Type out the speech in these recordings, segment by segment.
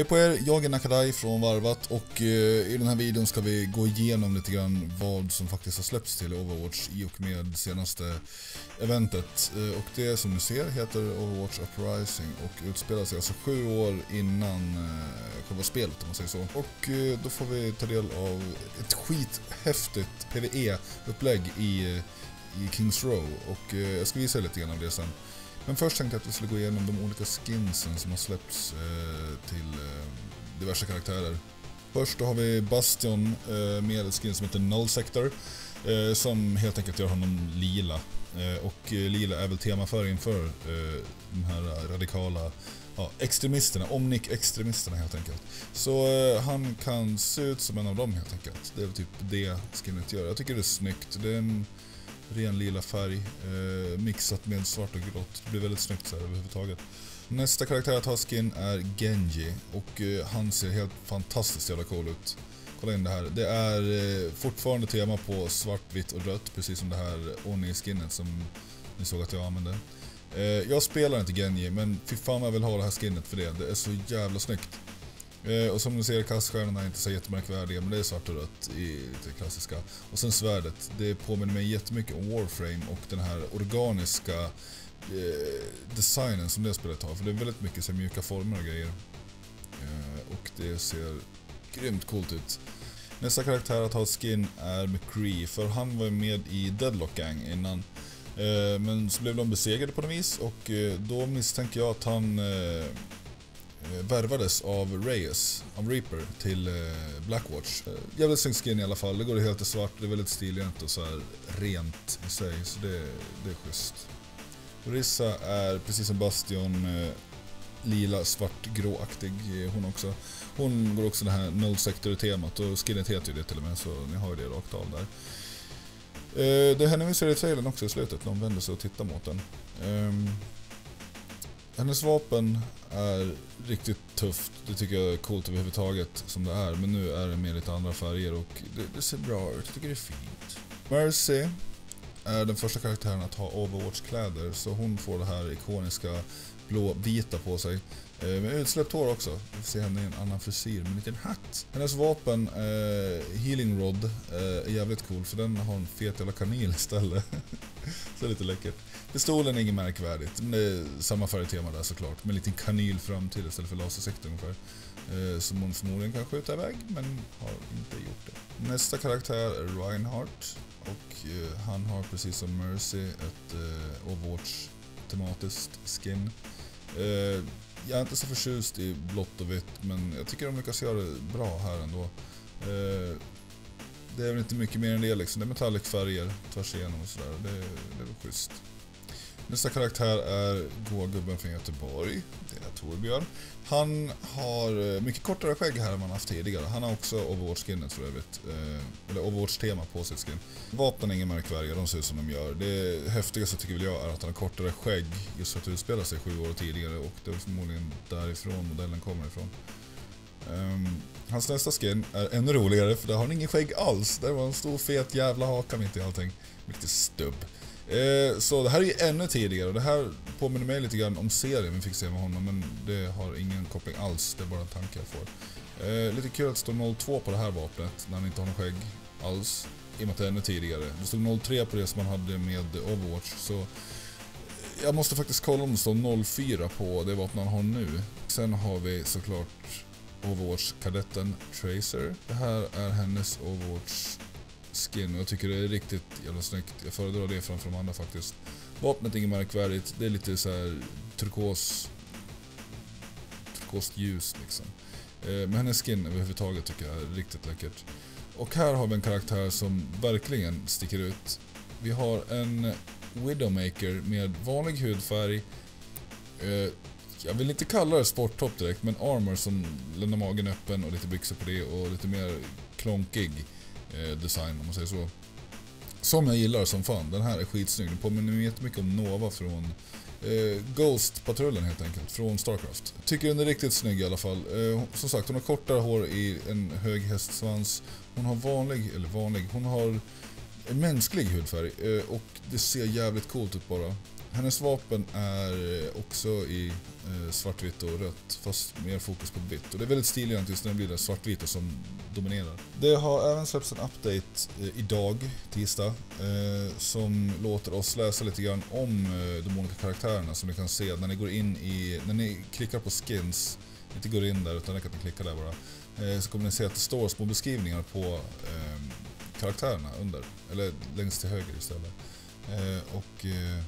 Hej på er, jag är Nakadai från Varvat och eh, i den här videon ska vi gå igenom lite grann vad som faktiskt har släppts till Overwatch i och med senaste eventet. Eh, och det som ni ser heter Overwatch Uprising och utspelar sig alltså sju år innan eh, själva spelet om man säger så. Och då får vi ta del av ett skithäftigt PVE-upplägg i, i Kings Row och jag ska visa er lite grann av det sen. Men först tänkte jag att vi skulle gå igenom de olika skinsen som har släppts eh, till eh, diverse karaktärer. Först då har vi Bastion eh, med ett skin som heter Null Sector. Eh, som helt enkelt gör honom lila. Eh, och eh, lila är väl temafärgen för eh, de här radikala ja, extremisterna, Omnic-extremisterna helt enkelt. Så eh, han kan se ut som en av dem helt enkelt. Det är väl typ det skinnet gör. Jag tycker det är snyggt. Det är en ren lila färg eh, mixat med svart och grått. Det blir väldigt snyggt så här överhuvudtaget. Nästa karaktär att ha skin är Genji och eh, han ser helt fantastiskt jävla cool ut. Kolla in det här. Det är eh, fortfarande tema på svart, vitt och rött precis som det här Oni-skinnet som ni såg att jag använde. Eh, jag spelar inte Genji men fy fan vad jag vill ha det här skinnet för det. Det är så jävla snyggt. Eh, och som ni ser, kaststjärnorna är inte så jättemärkvärdiga, men det är svart och rött i det klassiska. Och sen svärdet, det påminner mig jättemycket om Warframe och den här organiska eh, designen som det spelet har. För det är väldigt mycket så mjuka former och grejer. Eh, och det ser grymt coolt ut. Nästa karaktär att ha skin är McCree, för han var ju med i Deadlock Gang innan. Eh, men så blev de besegrade på något vis och eh, då misstänker jag att han eh, värvades av Reyes, av Reaper, till eh, Blackwatch. Eh, Jävligt snygg skin i alla fall, det går helt i svart, det är väldigt stilrent och så här rent i sig, så det, det är schysst. Rissa är precis som Bastion eh, lila, svartgråaktig eh, hon också. Hon går också det här Null Sector-temat och skinnet heter ju det till och med så ni har ju det rakt av där. Det är henne vi ser i trailern också i slutet när hon vänder sig och tittar mot den. Ehm, hennes vapen är riktigt tufft. Det tycker jag är coolt överhuvudtaget som det är. Men nu är det med lite andra färger och det, det ser bra ut. Jag tycker det är fint. Mercy är den första karaktären att ha Overwatch-kläder. Så hon får det här ikoniska blå-vita på sig. Eh, Med utsläppt hår också. Vi får se henne i en annan frisyr med en liten hatt. Hennes vapen, eh, Healing Rod, eh, är jävligt cool för den har en fet jävla kanil istället. så det är lite läckert. Pistolen är inget märkvärdigt, men det är samma färgtema där såklart. Med en liten kanyl fram till istället för lasersikte ungefär. Eh, som hon förmodligen kan skjuta iväg, men har inte gjort det. Nästa karaktär är Reinhardt. Och eh, han har precis som Mercy ett eh, Overwatch tematiskt skin. Eh, jag är inte så förtjust i blått och vitt, men jag tycker de lyckas göra det bra här ändå. Eh, det är väl inte mycket mer än det liksom. Det är metallic färger tvärs igenom och sådär. Det, det är väl schysst. Nästa karaktär är gågubben gubben från Göteborg. Det är Torbjörn. Han har eh, mycket kortare skägg här än man haft tidigare. Han har också Overwatch-skinnet för övrigt. Eh, eller Overwatch-tema på sitt skin. Vapnen är inga märkvärdiga, de ser ut som de gör. Det häftigaste tycker väl jag är att han har kortare skägg just för att utspela sig sju år tidigare och det är förmodligen därifrån modellen kommer ifrån. Um, hans nästa skin är ännu roligare för där har han ingen skägg alls. Där var en stor fet jävla haka mitt i allting. Riktigt stubb. Eh, så det här är ju ännu tidigare och det här påminner mig lite grann om serien vi fick se med honom men det har ingen koppling alls, det är bara en tanke jag får. Eh, lite kul att det står 02 på det här vapnet när han inte har någon skägg alls. I och med att det är ännu tidigare. Det stod 03 på det som man hade med Overwatch så jag måste faktiskt kolla om det står 04 på det vapen han har nu. Sen har vi såklart Overwatch-kadetten Tracer. Det här är hennes Overwatch skin och jag tycker det är riktigt jävla snyggt. Jag föredrar det framför de andra faktiskt. Vapnet är inget märkvärdigt, det är lite så här turkos... Turkost ljus liksom. Eh, men hennes skin överhuvudtaget tycker jag är riktigt läckert. Och här har vi en karaktär som verkligen sticker ut. Vi har en Widowmaker med vanlig hudfärg. Eh, jag vill inte kalla det sporttopp direkt, men armor som lämnar magen öppen och lite byxor på det och lite mer klonkig eh, design om man säger så. Som jag gillar som fan. Den här är skitsnygg. Den påminner mig jättemycket om Nova från eh, Ghost-patrullen helt enkelt. Från Starcraft. Tycker den är riktigt snygg i alla fall. Eh, som sagt, hon har kortare hår i en hög hästsvans. Hon har vanlig, eller vanlig, hon har en mänsklig hudfärg. Eh, och det ser jävligt coolt ut bara. Hennes vapen är eh, också i eh, svartvitt och rött, fast mer fokus på vitt. Och det är väldigt stilrent just när det blir det svartvita som dominerar. Det har även släppts en update eh, idag, tisdag, eh, som låter oss läsa lite grann om eh, de olika karaktärerna som ni kan se när ni går in i, när ni klickar på skins, inte går in där utan ni kan klicka där bara, eh, så kommer ni se att det står små beskrivningar på eh, karaktärerna under, eller längst till höger istället. Eh, och eh,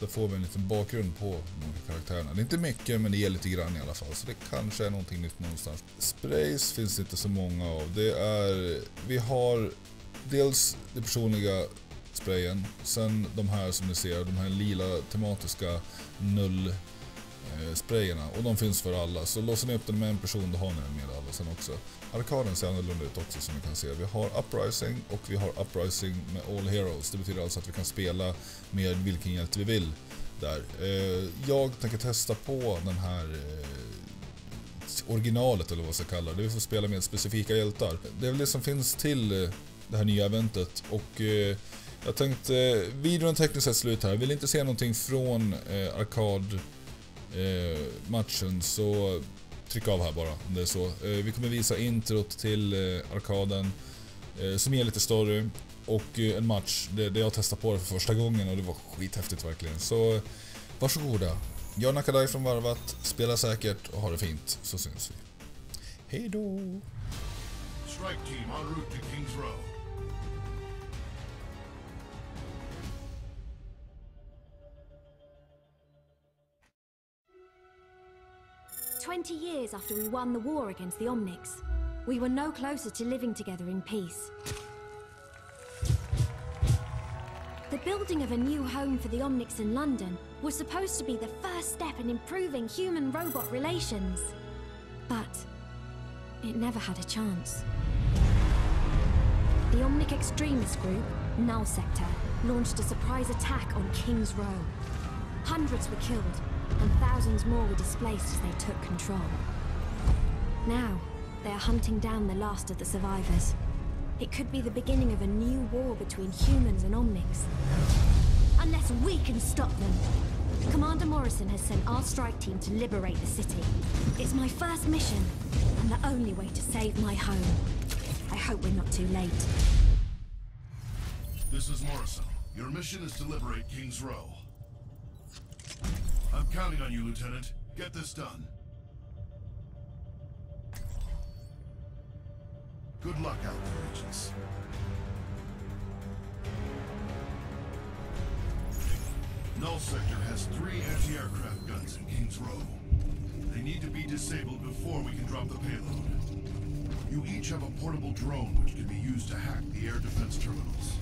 då får vi en liten bakgrund på de olika karaktärerna. Det är inte mycket men det ger lite grann i alla fall. Så det kanske är någonting nytt någonstans. Sprays finns det inte så många av. Det är, vi har dels det personliga sprayen. Sen de här som ni ser, de här lila tematiska null Eh, sprayerna och de finns för alla. Så låser ni upp den med en person då har ni den med alla sen också. Arkaden ser annorlunda ut också som ni kan se. Vi har Uprising och vi har Uprising med All Heroes. Det betyder alltså att vi kan spela med vilken hjälte vi vill där. Eh, jag tänker testa på den här eh, originalet eller vad man ska kalla det. Vi får spela med specifika hjältar. Det är väl det som finns till det här nya eventet och jag tänkte, videon tekniskt sett slut här. Vill inte se någonting från arkad Eh, matchen så tryck av här bara om det är så. Eh, vi kommer visa introt till eh, arkaden eh, som ger lite story och eh, en match där jag testade på det för första gången och det var skithäftigt verkligen. Så varsågoda. Jag Nakadai från Varvat, spela säkert och ha det fint så syns vi. Hejdå! Strike team en route to Kings Row. Twenty years after we won the war against the Omnics, we were no closer to living together in peace. The building of a new home for the Omnics in London was supposed to be the first step in improving human-robot relations. But it never had a chance. The Omnic extremist group, Null Sector, launched a surprise attack on King's Row. Hundreds were killed, and thousands more were displaced as they took control. Now, they are hunting down the last of the survivors. It could be the beginning of a new war between humans and Omnics. Unless we can stop them. Commander Morrison has sent our strike team to liberate the city. It's my first mission, and the only way to save my home. I hope we're not too late. This is Morrison. Your mission is to liberate King's Row. I'm counting on you, Lieutenant. Get this done. Good luck out there, agents. Null Sector has three anti-aircraft guns in King's Row. They need to be disabled before we can drop the payload. You each have a portable drone which can be used to hack the air defense terminals.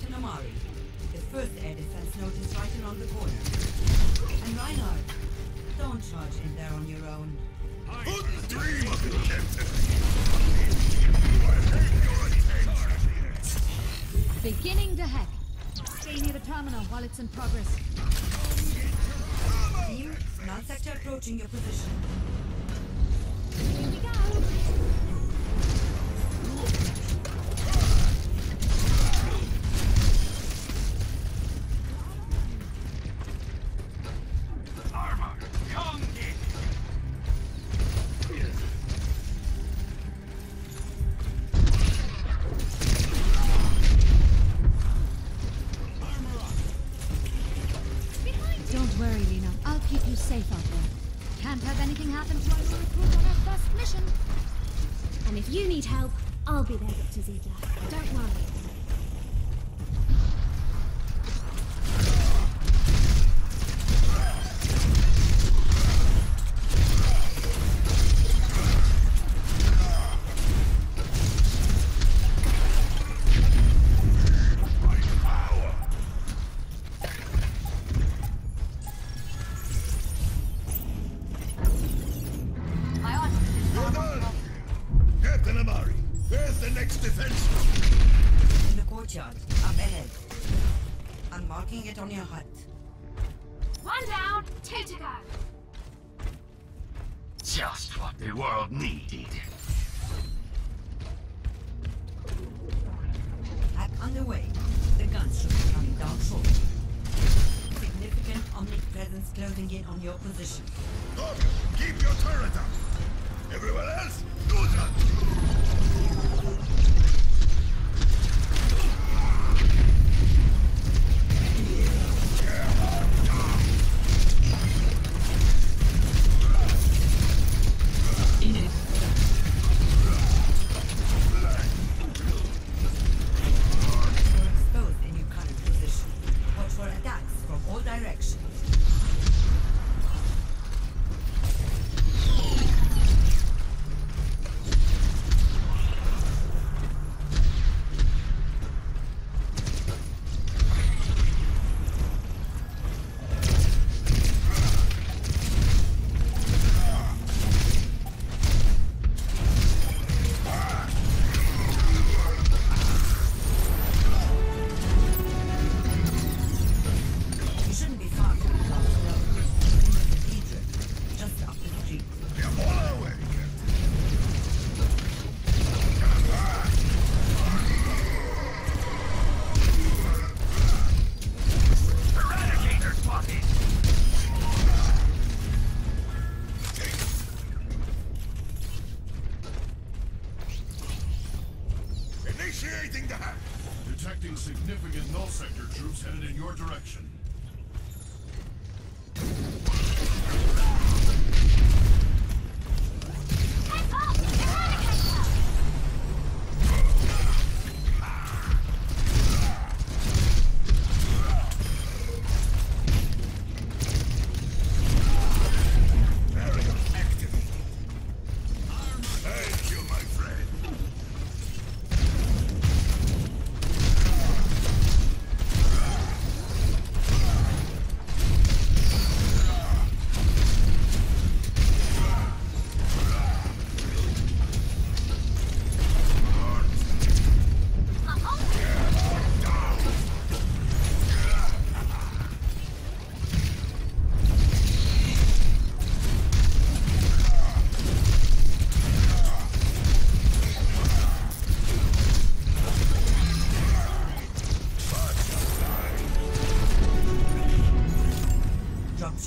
Captain Amari. The first air defense node is right around the corner. And Reinhardt, don't charge in there on your own. Couldn't dream of it, Captain! Beginning the hack. Stay near the terminal while it's in progress. Team, sector approaching your position. Here we go. Shot up ahead. I'm marking it on your HUD. One down, two to go. Just what the world needed. Back underway. The guns should be coming down short. Significant omnipresence closing in on your position. Look, keep your turret up. Everyone else,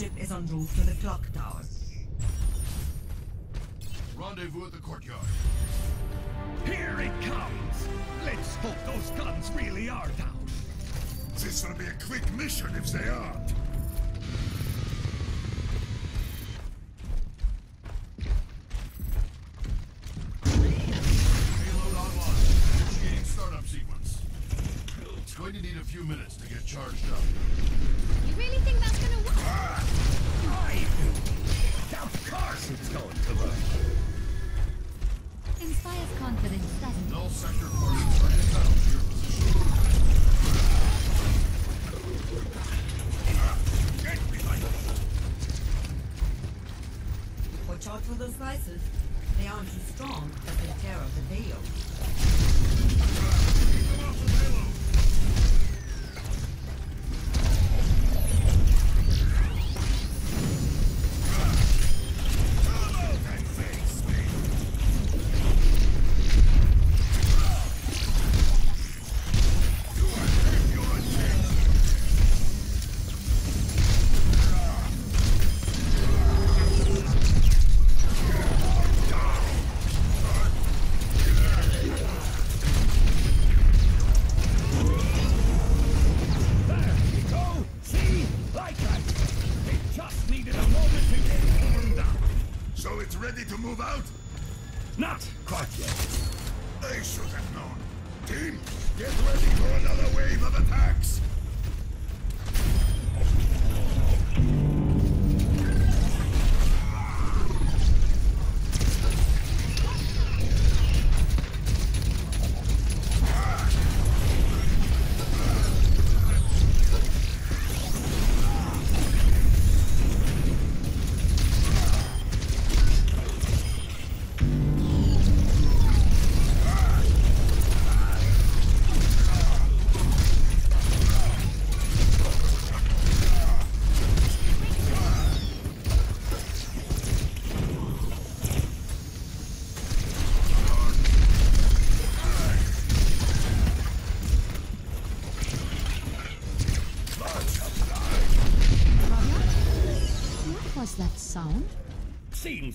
ship is en route to the clock tower. Rendezvous at the courtyard. Here it comes! Let's hope those guns really are down. This will be a quick mission if they aren't. for the slices. They aren't as strong as the tear of the deal.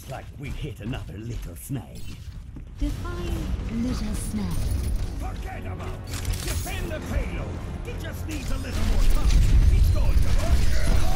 Like we hit another little snag. Define little snag. Forget about it. Defend the payload. It just needs a little more time. It's going to work.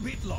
bit long.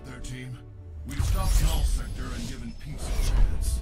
out there, team. We've stopped Null Sector and given peace a chance.